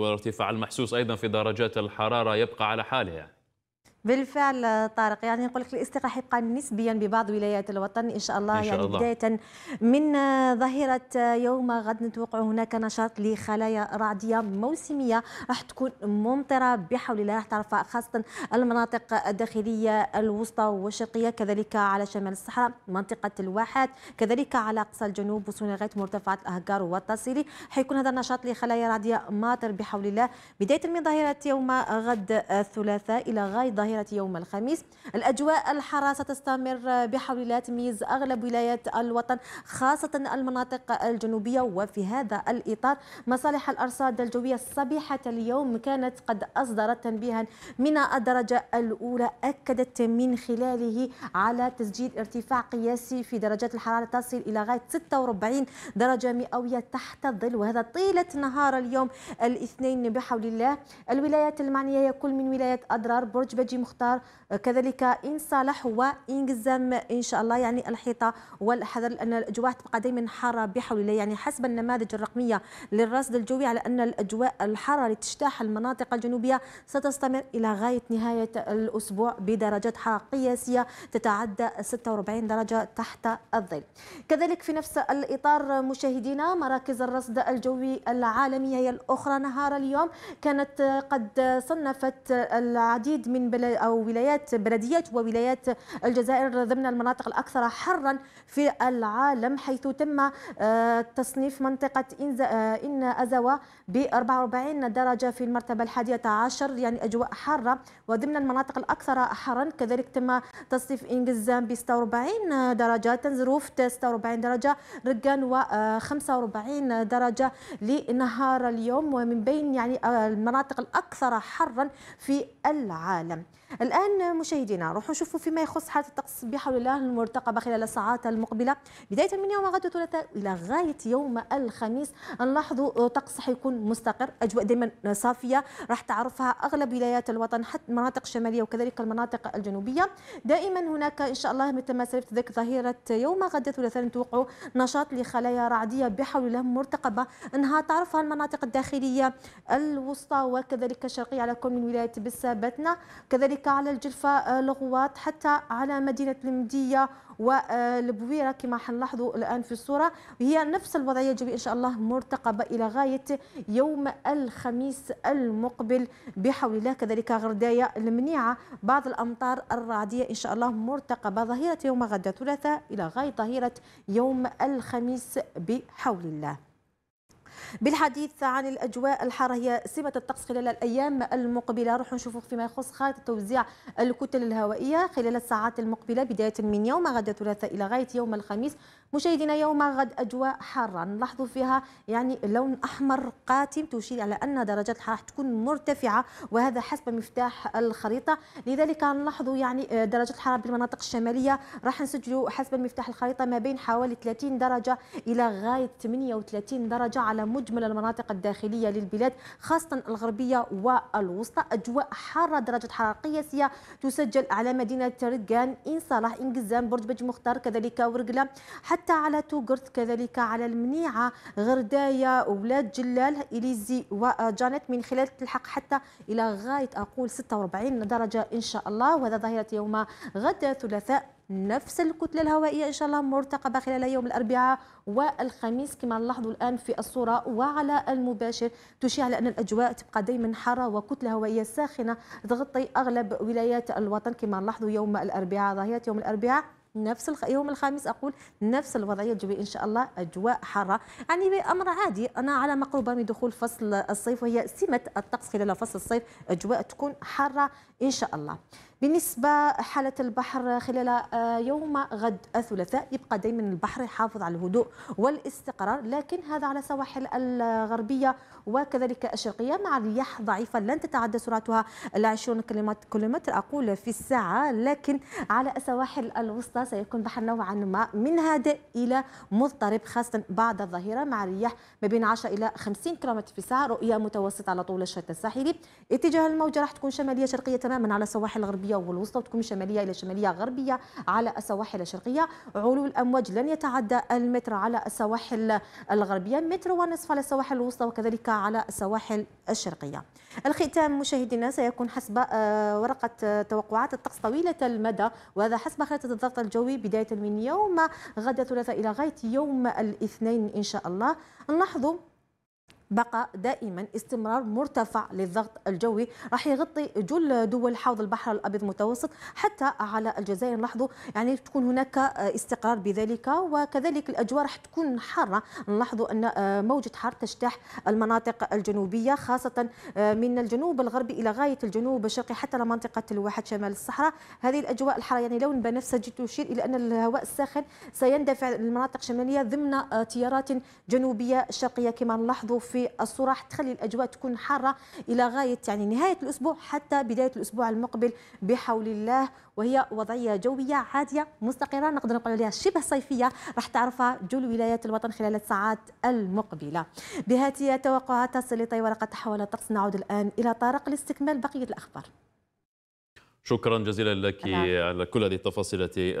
والارتفاع المحسوس أيضا في درجات الحرارة يبقى على حاله يعني. بالفعل طارق. يعني نقول لك الاستقرار يبقى نسبيا ببعض ولايات الوطن إن شاء الله إن شاء يعني الله. بداية من ظهيره يوم غد نتوقع هناك نشاط لخلايا رعدية موسمية راح تكون ممطرة بحول الله. راح تعرف خاصة المناطق الداخلية الوسطى والشرقية كذلك على شمال الصحراء منطقة الواحات كذلك على أقصى الجنوب وصولا لغايه مرتفعات الاهجار والتصيري حيكون هذا النشاط لخلايا رعدية ماطر بحول الله. بداية من ظهيره يوم غد الثلاثاء إلى غاية ظهيره ظهيرة يوم الخميس. الأجواء الحارة ستستمر بحول الله تمييز أغلب ولايات الوطن خاصة المناطق الجنوبية وفي هذا الإطار. مصالح الأرصاد الجوية صبيحة اليوم كانت قد أصدرت تنبيها من الدرجة الأولى أكدت من خلاله على تسجيل ارتفاع قياسي في درجات الحرارة تصل إلى غاية 46 درجة مئوية تحت الظل وهذا طيلة نهار اليوم الاثنين بحول الله. الولايات المعنية كل من ولاية أضرار برج بجي مختار كذلك إن صالح وإن قزام إن شاء الله يعني الحيطة والحذر لأن الأجواء تبقى دائما حارة بحول الله. يعني حسب النماذج الرقمية للرصد الجوي على أن الأجواء الحارة لتجتاح المناطق الجنوبية ستستمر إلى غاية نهاية الأسبوع بدرجات حرارة قياسية تتعدى 46 درجة تحت الظل. كذلك في نفس الإطار مشاهدينا مراكز الرصد الجوي العالمية هي الأخرى. نهار اليوم كانت قد صنفت العديد من أو ولايات بلديات وولايات الجزائر ضمن المناطق الأكثر حرا في العالم حيث تم آه، تصنيف منطقة آه، إن أزوا ب 44 درجة في المرتبة الحادية عشر يعني أجواء حارة وضمن المناطق الأكثر حرا. كذلك تم تصنيف إنجزام ب 46 درجة تنزروف 46 درجة رقان و 45 درجة لنهار اليوم. ومن بين يعني آه، المناطق الأكثر حرا في العالم. الآن مشاهدينا روحوا نشوفوا فيما يخص حالة الطقس بحول الله المرتقبة خلال الساعات المقبلة. بداية من يوم غد الثلاثاء إلى غاية يوم الخميس نلاحظوا طقس حيكون مستقر أجواء دائما صافية راح تعرفها أغلب ولايات الوطن حتى المناطق الشمالية وكذلك المناطق الجنوبية. دائما هناك إن شاء الله مثل ما سلفت ذك ظهيرة يوم غد الثلاثاء نتوقعوا نشاط لخلايا رعدية بحول الله مرتقبة أنها تعرفها المناطق الداخلية الوسطى وكذلك الشرقية على كل من ولاية بسابتنا كذلك كذلك على الجلفة آه، لغوات حتى على مدينة المدية والبويرة كما حنلاحظوا الآن في الصورة. هي نفس الوضعية الجوية إن شاء الله مرتقبة إلى غاية يوم الخميس المقبل بحول الله. كذلك غرداية المنيعة بعض الأمطار الرعدية إن شاء الله مرتقبة ظهيرة يوم غد الثلاثاء إلى غاية ظهيرة يوم الخميس بحول الله. بالحديث عن الأجواء الحارة هي سمة الطقس خلال الأيام المقبلة. روح نشوفوا فيما يخص خارطه توزيع الكتل الهوائية خلال الساعات المقبلة بداية من يوم غد الثلاثاء إلى غاية يوم الخميس. مشاهدينا يوم غد أجواء حارة. نلاحظوا فيها يعني لون أحمر قاتم تشير على أن درجات الحرارة تكون مرتفعة وهذا حسب مفتاح الخريطة. لذلك نلاحظوا يعني درجه الحرارة بالمناطق الشمالية. راح نسجلوا حسب المفتاح الخريطة ما بين حوالي 30 درجة إلى غاية 38 درجة على مجمل المناطق الداخلية للبلاد خاصة الغربية والوسطى. أجواء حارة درجة حرارة قياسية تسجل على مدينة رقان. إن صلاح إن قزام برج بج مختار كذلك ورقلة. حتى على توغرت كذلك على المنيعة غرداية أولاد جلال إليزي وجانت. من خلال تلحق حتى إلى غاية أقول 46 درجة إن شاء الله. وهذا ظاهرة يوم غد ثلاثاء نفس الكتلة الهوائية إن شاء الله مرتقبة خلال يوم الأربعاء والخميس كما نلاحظوا الآن في الصورة وعلى المباشر تشير على أن الأجواء تبقى دائما حارة وكتلة هوائية ساخنة تغطي أغلب ولايات الوطن كما نلاحظوا يوم الأربعاء ظاهرة يوم الأربعاء نفس. يوم الخامس أقول نفس الوضعية الجوية إن شاء الله أجواء حارة يعني أمر عادي أنا على مقربه من دخول فصل الصيف وهي سمة الطقس خلال فصل الصيف أجواء تكون حارة إن شاء الله بالنسبة حالة البحر خلال آه، يوم غد الثلاثاء يبقى دائما البحر يحافظ على الهدوء والاستقرار لكن هذا على سواحل الغربية وكذلك الشرقية. مع رياح ضعيفة لن تتعدى سرعتها ال 20 كيلومتر أقول في الساعة لكن على السواحل الوسطى سيكون بحر نوعا ما من هادئ إلى مضطرب خاصة بعد الظهيرة. مع رياح ما بين 10 إلى 50 كيلومتر في الساعة رؤية متوسطة على طول الشط الساحلي. اتجاه الموجة راح تكون شمالية شرقية تماما على السواحل الغربية. الغربيه والوسطى وتكون شمالية إلى شمالية غربية على السواحل الشرقية. علو الأمواج لن يتعدى المتر على السواحل الغربية. متر ونصف على السواحل الوسطى وكذلك على السواحل الشرقية. الختام مشاهدينا سيكون حسب آه، ورقة توقعات الطقس طويلة المدى وهذا حسب خريطة الضغط الجوي. بداية من يوم غد الثلاثاء إلى غاية يوم الاثنين إن شاء الله. نلاحظ بقى دائما استمرار مرتفع للضغط الجوي. راح يغطي جل دول حوض البحر الأبيض المتوسط حتى على الجزائر. نلاحظوا يعني تكون هناك استقرار بذلك وكذلك الأجواء راح تكون حارة. نلاحظوا أن موجة حر تجتاح المناطق الجنوبية خاصة من الجنوب الغربي إلى غاية الجنوب الشرقي حتى لمنطقه الواحد شمال الصحراء. هذه الأجواء الحارة يعني لون بنفسجي تشير إلى أن الهواء الساخن سيندفع للمناطق الشمالية ضمن تيارات جنوبية شرقية كما نلاحظوا في الصورة تخلي الأجواء تكون حارة إلى غاية يعني نهاية الأسبوع حتى بداية الأسبوع المقبل بحول الله وهي وضعية جوية عادية مستقرة نقدر نقول عليها شبه صيفية راح تعرفها جل ولايات الوطن خلال الساعات المقبلة. بهذه التوقعات تصل ورقة تحول الطقس نعود الآن إلى طارق لاستكمال بقية الأخبار. شكرا جزيلا لك على كل هذه التفاصيل التي